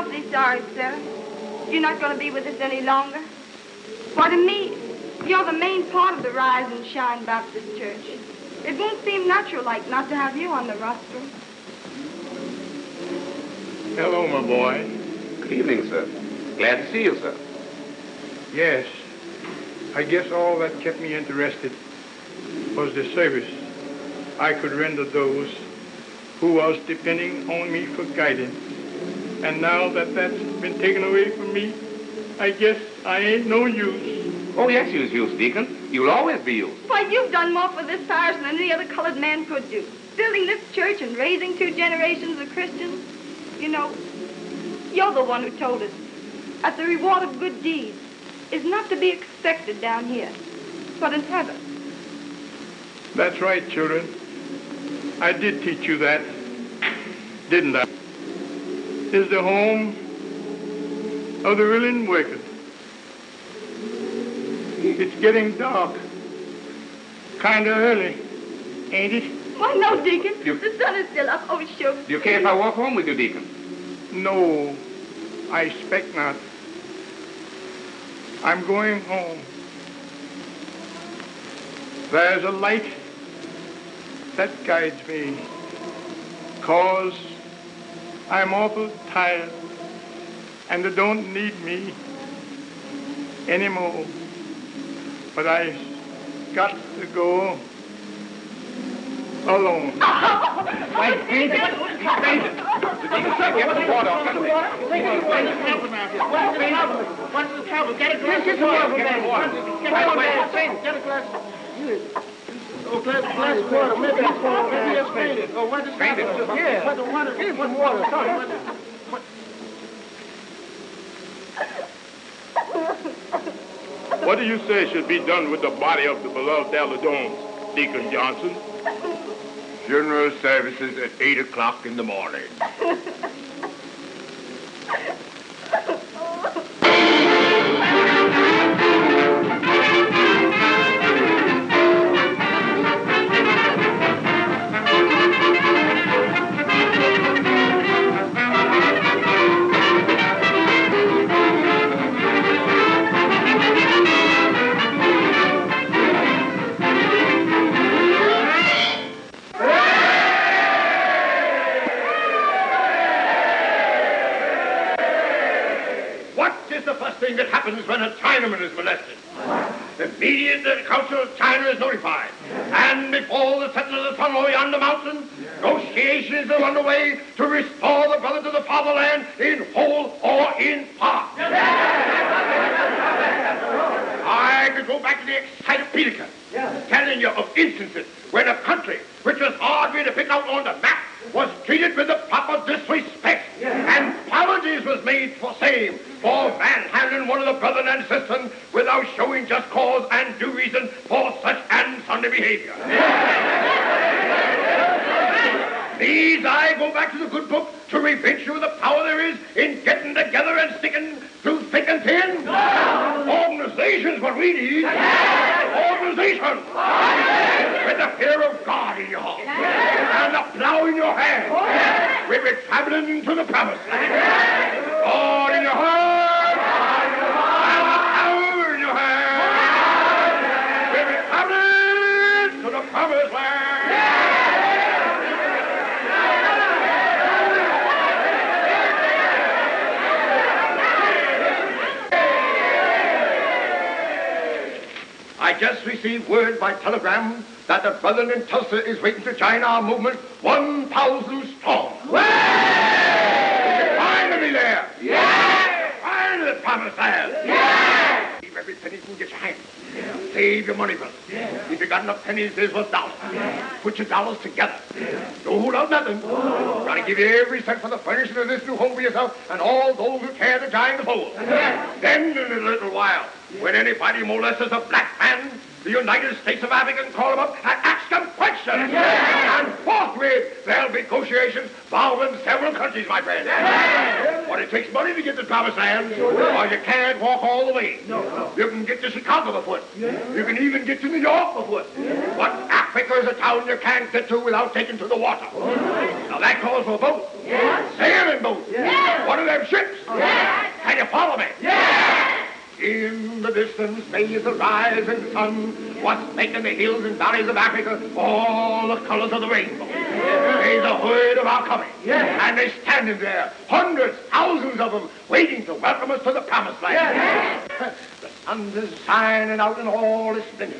awfully sorry, sir. You're not going to be with us any longer. Why, to me, you're the main part of the Rise and Shine Baptist Church. It won't seem natural like not to have you on the roster. Hello, my boy. Good evening, sir. Glad to see you, sir. Yes. I guess all that kept me interested was the service I could render those who was depending on me for guidance. And now that that's been taken away from me, I guess I ain't no use. Oh, yes, you's used, Deacon. You'll always be used. Why, you've done more for this parish than any other colored man could do. Building this church and raising two generations of Christians. You know, you're the one who told us that the reward of good deeds is not to be expected down here, but in heaven. That's right, children. I did teach you that, didn't I? Is the home of the willing wicked. It's getting dark. Kinda early, ain't it? Why, no, Deacon. You- The sun is still up. Oh, sure. Do you care if I walk home with you, Deacon? No, I expect not. I'm going home. There's a light that guides me, cause I'm awful tired and they don't need me anymore. But I got to go alone. Wait, fainted. He's fainted. The Deacon said, get the water off. What's the trouble? Get a glass Get of the water, water. get the water. Get Right a away. glass. Get a glass. Oh, glass, glass water. Maybe it's maybe it's fainted. Oh, what is Fainted. Yeah. Put the water. Give some water. Sorry. What- what- What do you say should be done with the body of the beloved Elder Jones, Deacon Johnson? Funeral services at 8 o'clock in the morning. when a Chinaman is molested? Immediately the Council of China is notified. And before the setting of the sun over yonder mountain, negotiations are underway to restore the brother to the fatherland in whole or in part. I could go back to the encyclopedia, telling you of instances when a country which was hardly to pick out on the map was treated with the proper disrespect, and apologies was made for same for manhandling one of the brethren and sisters without showing just cause and due reason for such and Sunday behavior. These I go back to the good book to revenge you of the power there is in getting together and sticking through thick and thin. Organization's what we need. Yes. Organization. Yes. With the fear of God in your heart. And the plow in your hand. We'll be traveling to the promised land. God oh, just received word by telegram that the brethren in Tulsa is waiting to join our movement 1,000 strong. Finally there! Yeah! Finally land! Yeah! Save every penny you can get your hands. Save your money, brother. If you got enough pennies, there's worth dollars. Put your dollars together. Don't hold out nothing. Gotta give you every cent for the furnishing of this new home for yourself and all those who care to join the fold. Then in a little while, when anybody molests a black man, the United States of Africa can call them up and ask them questions. And forthwith, there'll be negotiations involving several countries, my friend. But it takes money to get to promised land, or you can't walk all the way. You can get to Chicago afoot. You can even get to New York afoot. But after Africa is a town you can't get to without taking to the water. Now that calls for a boat. Sailing boat. One of them ships. Can you follow me? In the distance, sees the rising sun, what's making the hills and valleys of Africa all the colors of the rainbow. They's a word of our coming. And they're standing there, hundreds, thousands of them, waiting to welcome us to the promised land. the sun is shining out in all its splendor.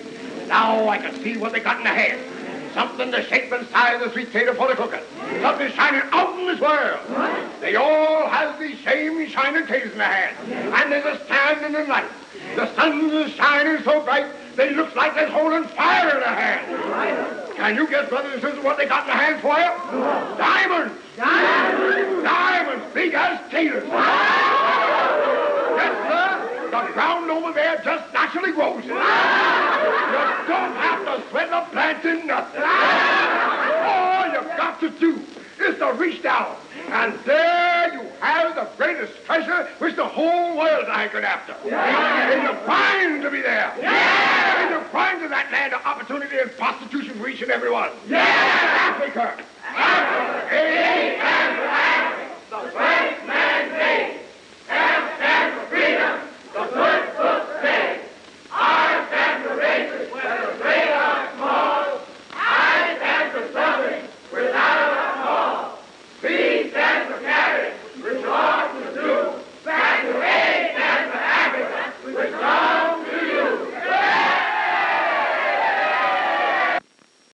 Now I can see what they got in their hands. Something the shape and size of the sweet potato for the cooking. Something shining out in this world. They all have the same shining taters in their hands. And they're just standing in light. The sun is shining so bright, they looks like they're holding fire in their hands. Can you guess, brothers and sisters, what they got in their hands for you? Diamonds! Diamonds! Diamonds, big as taters. Yes, sir. The ground over there just naturally grows. You don't have to sweat a planting nothing. All you've got to do is to reach down, and there you have the greatest treasure which the whole world hankered after. And you're to be there. And you're to that land of opportunity and prostitution for each and every one. yeah Africa. Africa.